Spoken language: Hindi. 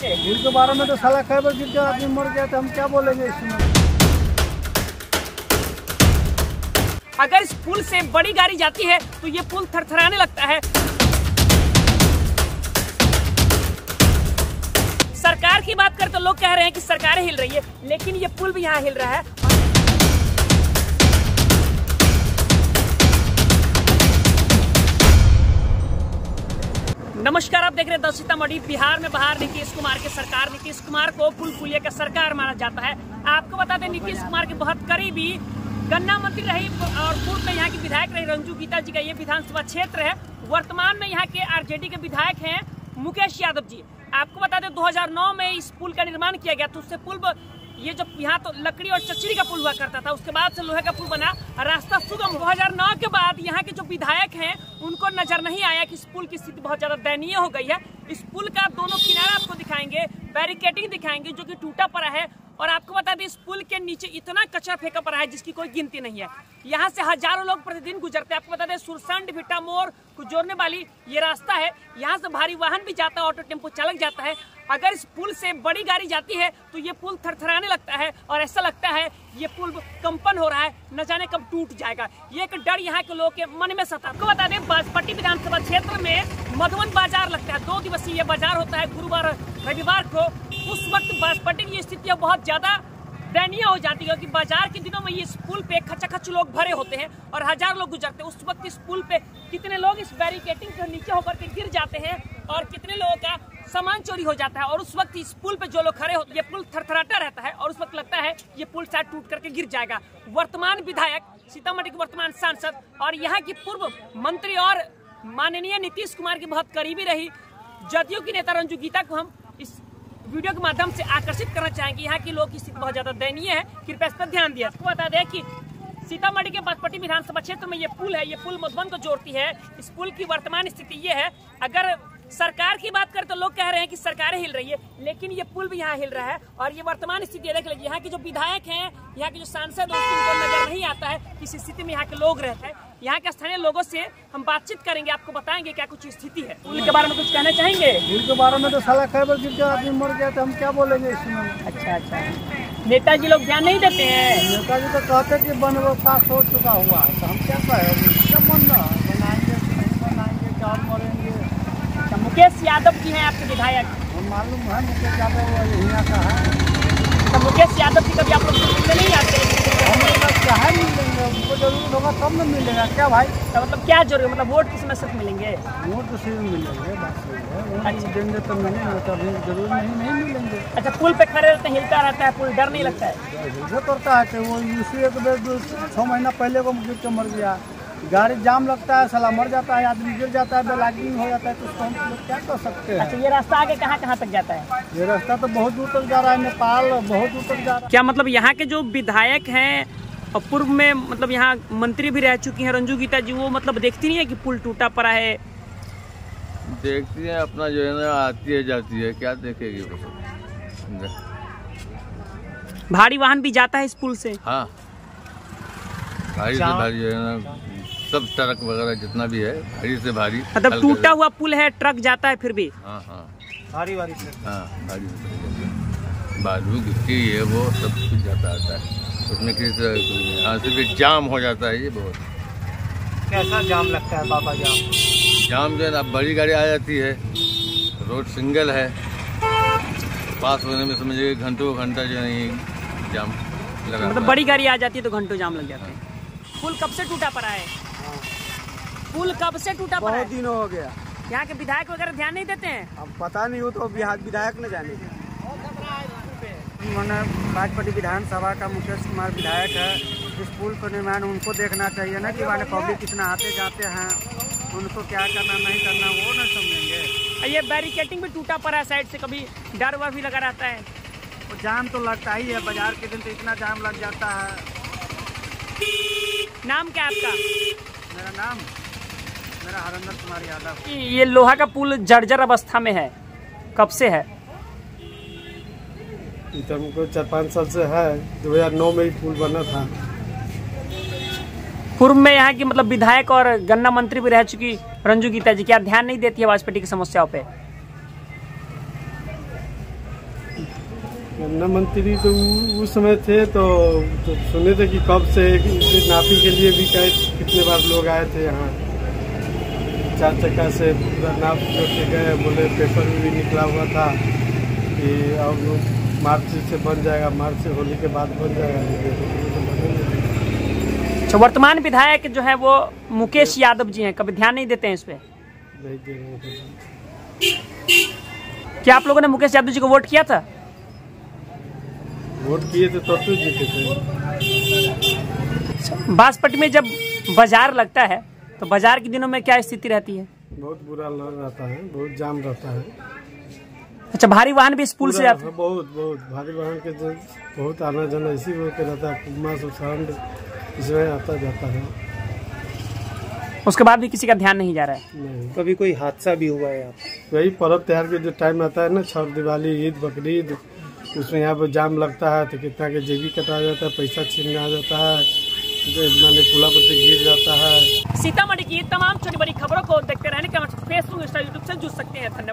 भूल के बारे में तो साला खैबर गिर के आदमी मर गया तो हम क्या बोलेंगे इसमें अगर इस पुल से बड़ी गाड़ी जाती है तो ये पुल थरथराने लगता है। सरकार की बात कर तो लोग कह रहे हैं कि सरकार हिल रही है, लेकिन ये पुल भी यहाँ हिल रहा है। नमस्कार, आप देख रहे हैं दस सीतामढ़ी बिहार में बाहर नीतीश कुमार के सरकार। नीतीश कुमार को पुल पुलिया का सरकार माना जाता है। आपको बता दें, नीतीश कुमार के बहुत करीबी गन्ना मंत्री रही और पूर्व में यहाँ की विधायक रही रंजू गीता जी का ये विधानसभा क्षेत्र है। वर्तमान में यहाँ के आरजेडी के विधायक हैं मुकेश यादव जी। आपको बता दें 2009 में इस पुल का निर्माण किया गया तो उससे पुल ये जब यहाँ तो लकड़ी और चचरी का पुल हुआ करता था, उसके बाद से लोहे का पुल बना। रास्ता सुगम 2009 के बाद यहाँ के जो विधायक हैं, उनको नज़र नहीं आया कि इस पुल की स्थिति बहुत ज़्यादा दयनीय हो गई है। इस पुल का दोनों किनारा आपको दिखाएँगे बैरिकेडिंग दिखाएँगे, जो कि टूटा पड़ा है। और आपको बता दें, इस पुल के नीचे इतना कचरा फेंका पड़ा है, जिसकी कोई गिनती नहीं है। यहाँ से हज़ारों लोग प्रतिदिन गुजरते हैं। आपको बता दें, सुरसंड, भिट्टा मोड़ को जोड़ने वाली ये रास्ता है। यहाँ से भारी वाहन भी जाता है, ऑटो टेंपो चालक जाता है। अगर इस पुल से बड़ी गाड़ी जाती है तो ये पुल थरथराने लगता है और ऐसा लगता है ये पुल कंपन हो रहा है, न जाने कब टूट जाएगा। ये एक डर यहाँ के लोगों के मन में सता आपको बता दें बाजपट्टी विधानसभा क्षेत्र में मधुबन बाज़ार लगता है। दो दिवसीय ये बाज़ार होता है गुरुवार, रविवार को। उस वक्त बाजपट्टी की स्थितियाँ बहुत ज़्यादा दयनीय हो जाती है, क्योंकि बाज़ार के दिनों में इस पुल पे खचाखच लोग भरे होते हैं और हज़ार लोग गुजरते हैं। उस वक्त इस पुल पे कितने लोग इस बैरिकेटिंग के नीचे होकर के गिर जाते हैं और कितने लोगों का सामान चोरी हो जाता है और उस वक्त इस पुल पे जो लोग खड़े होते ये पुल थरथराटा रहता है और उस वक्त लगता है ये पुल शायद टूट करके गिर जाएगा। वर्तमान विधायक, सीतामढ़ी के वर्तमान सांसद और यहाँ की पूर्व मंत्री और माननीय नीतीश कुमार की बहुत करीबी रही। जदयू की नेता रंजू गीता को हम इस वीडियो के माध्यम से आकर्षित करना चाहेंगे। यहाँ की लोग की स्थिति बहुत ज़्यादा दयनीय है, कृपया इस पर ध्यान दिया आपको बता दें कि सीतामढ़ी के बागपट्टी विधानसभा क्षेत्र में ये पुल है, ये पुल मधुबन को जोड़ती है। इस पुल की वर्तमान स्थिति ये है, अगर सरकार की बात करें तो लोग कह रहे हैं कि सरकार हिल रही है लेकिन ये पुल भी यहाँ हिल रहा है और ये वर्तमान स्थिति देख लीजिए यहाँ के जो विधायक हैं यहाँ के जो सांसद हैं उनको नज़र नहीं आता है किस स्थिति में यहाँ के लोग रहते हैं। यहाँ के स्थानीय लोगों से हम बातचीत करेंगे आपको बताएँगे क्या कुछ स्थिति है। पुल के बारे में कुछ कहना चाहेंगे? भूल के बारे में तो साला खैबर गिर के आदमी मर गया तो हम क्या बोलेंगे इसमें अच्छा अच्छा। नेताजी लोग ध्यान नहीं देते हैं? नेताजी तो कहते कि बन पास हो चुका हुआ है तो हम क्या कहें? क्या बन रहा है? बनाएँगे बनाएँगे क्या मरेंगे? मुकेश यादव जी हैं आपके विधायक। मालूम है मुकेश यादव वो यहाँ का है तो मुकेश यादव जी कभी आप लोग मिलने नहीं आते? है उनको ज़रूरत होगा तब न मिलेगा क्या भाई तो मतलब क्या ज़रूरी मतलब वोट किसमें सिर्फ़ मिलेंगे? वोट तो सिर्फ़ मिलेंगे वोट देंगे तो मिलेंगे तो ज़रूर नहीं नहीं मिलेंगे अच्छा पुल पे खड़े रहते हिलता रहता है पुल, डर नहीं लगता है? जो करता है कि वो इसी एक छः महीना पहले गिर के मर गया। गाड़ी जाम लगता है साला मर जाता है आदमी गिर जाता है बेलागिंग हो जाता है तो उसको हम लोग क्या कर सकते हैं? अच्छा ये रास्ता आगे कहाँ कहाँ तक जाता है? ये रास्ता तो बहुत दूर तक जा रहा है नेपाल बहुत दूर तक जा रहा है। क्या मतलब यहाँ के जो विधायक हैं और पूर्व में मतलब यहाँ मंत्री भी रह चुकी हैं रंजू गीता जी वो मतलब देखती नहीं है कि पुल टूटा पड़ा है? देखती है अपना जो है ना आती है जाती है क्या देखेगी वो भारी वाहन भी जाता है इस पुल से? हाँ। भारी से भारी जो है ना सब ट्रक वगैरह जितना भी है भारी से भारी मतलब टूटा हुआ पुल है ट्रक जाता है फिर भी? हाँ हाँ। भारी भारी से। हाँ भारी बालू गिट्टी ये वो सब कुछ जाता आता है। उसमें किसी यहाँ से भी जाम हो जाता है ये बहुत। कैसा जाम लगता है बाबा जाम? जाम जो है ना बड़ी गाड़ी आ जाती है। रोड सिंगल है। पास होने में समझिए घंटों घंटा जो है जाम लगा मतलब बड़ी गाड़ी आ जाती है तो घंटों जाम लग जाते हैं। पुल कब से टूटा पड़ा है? पुल कब से टूटा पड़ा बहुत दिन हो गया। यहाँ के विधायक वगैरह ध्यान नहीं देते हैं? अब पता नहीं हो तो बिहार विधायक न जाने। मैंने बाजपट्टी विधानसभा का मुकेश कुमार विधायक है। इस पुल का निर्माण उनको देखना चाहिए ना कि माने पब्लिक कितना आते जाते हैं। उनको क्या करना नहीं करना वो न समझेंगे। ये बैरिकेटिंग भी टूटा पड़ा है साइड से कभी डर वर भी लगा रहता है। वो जाम तो लगता ही है बाज़ार के दिन तो इतना जाम लग जाता है। नाम क्या आपका? मेरा नाम मेरा हरेंद्र कुमार यादव। ये लोहा का पुल जर्जर अवस्था में है। कब से है? तो हमको चार पाँच साल से है। दो हज़ार नौ में ही पुल बना था। पूर्व में यहाँ की मतलब विधायक और गन्ना मंत्री भी रह चुकी रंजू गीता जी क्या ध्यान नहीं देती है वाजपेयी की समस्याओं पे? गन्ना मंत्री तो उस समय थे तो, तो सुने थे कि कब से नापी के लिए भी कई कितने बार लोग आए थे यहाँ। चार चक्का से पूरा नाप जोड़ के गए बोले पेपर में भी निकला हुआ था कि अब मार्च से बन जाएगा मार्च से होली के बाद बन जाएगा। तो। अच्छा वर्तमान विधायक जो है वो मुकेश यादव जी हैं कभी ध्यान नहीं देते हैं इस पे? नहीं दे रहे क्या आप लोगों ने मुकेश यादव जी को वोट किया था? वोट किए थे तब तो जीते थे। बांसपट्टी में जब बाज़ार लगता है तो बाज़ार के दिनों में क्या स्थिति रहती है? बहुत बुरा लग रहता है बहुत जाम रहता है। अच्छा भारी वाहन भी इस पुल से हैं? बहुत बहुत। भारी वाहन के जो बहुत आना जाना इसी वो के रहता है कुमा इसमें आता जाता है। उसके बाद भी किसी का ध्यान नहीं जा रहा है? नहीं। कभी कोई हादसा भी हुआ है यहाँ पे? वही पर्व त्योहार के जो टाइम आता है ना छठ दिवाली ईद बकरीद उसमें यहाँ पर जाम लगता है तो कितना के जेबी कटा जाता है पैसा छीनने आ जाता है। मैंने पुला पर से गिर जाता है। सीतामढ़ी की तमाम छोटी बड़ी खबरों को देखते रहने के फेसबुक इंस्टा यूट्यूब ऐसी जुड़ सकते हैं। धन्यवाद।